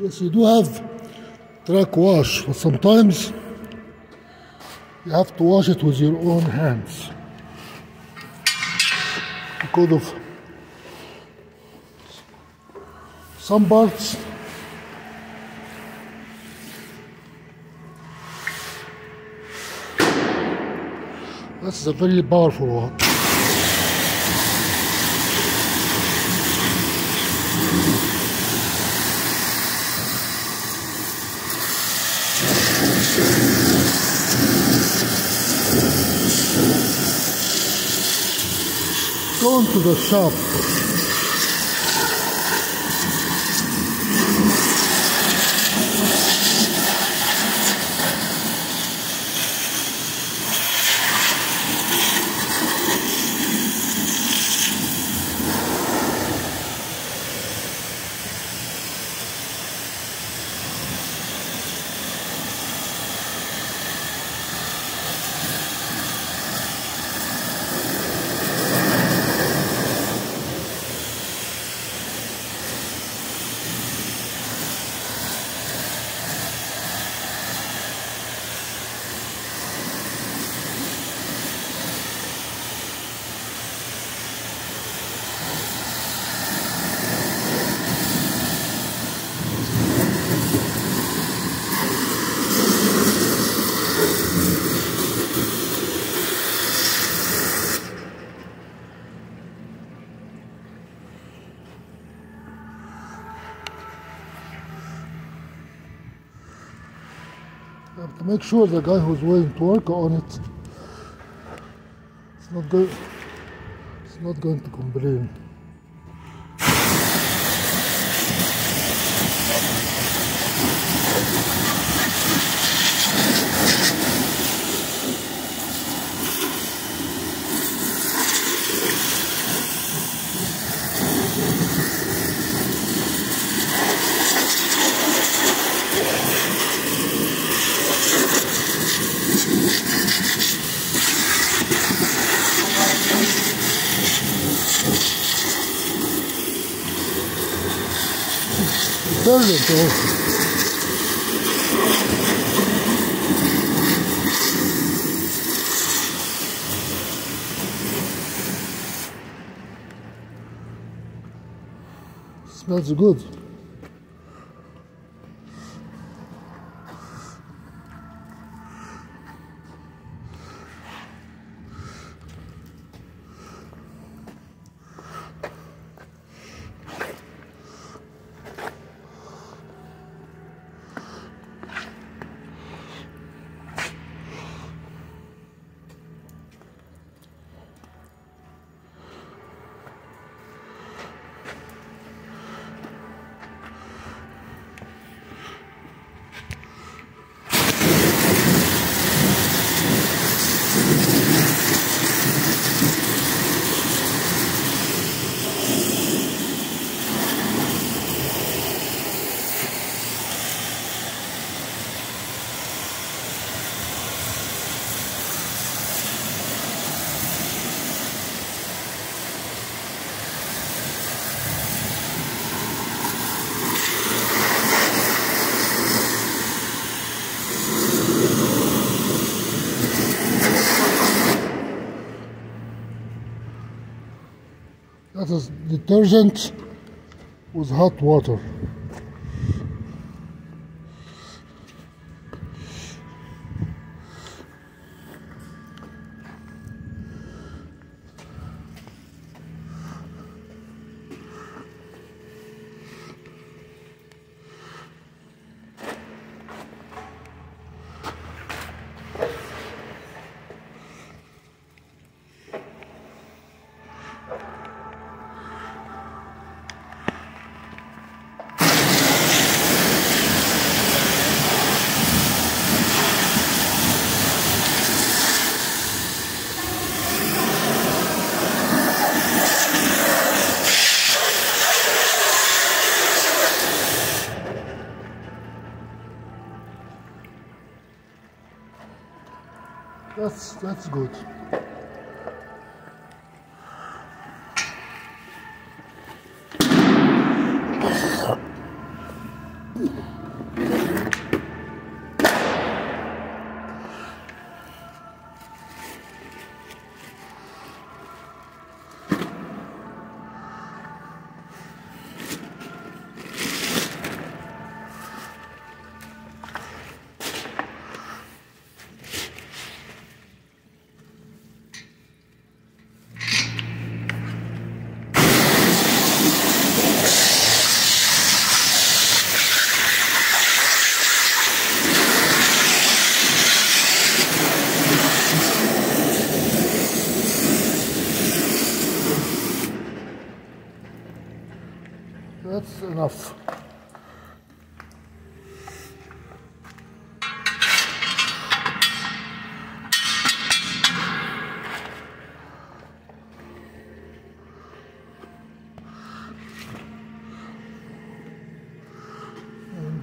Yes, you do have truck wash, but sometimes you have to wash it with your own hands because of some parts This is a very powerful one. pronto do shopping. You have to make sure the guy who's willing to work on it is not going is not going to complain. Detergent also. Smells good. That is detergent with hot water. That's that's good. That's enough.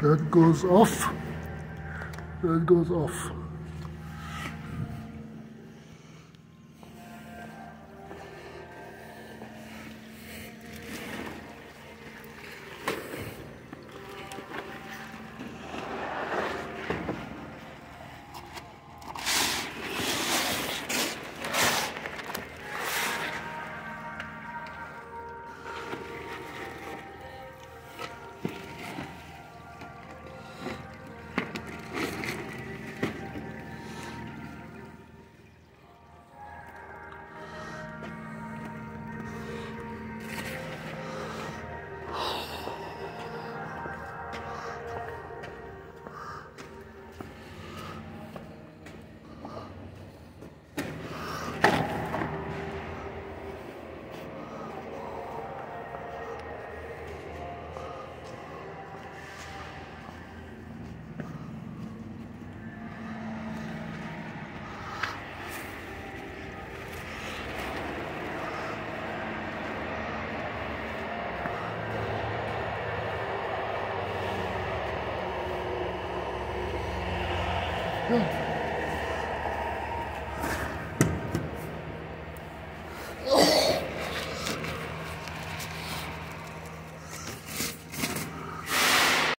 That goes off. That goes off. 嗯。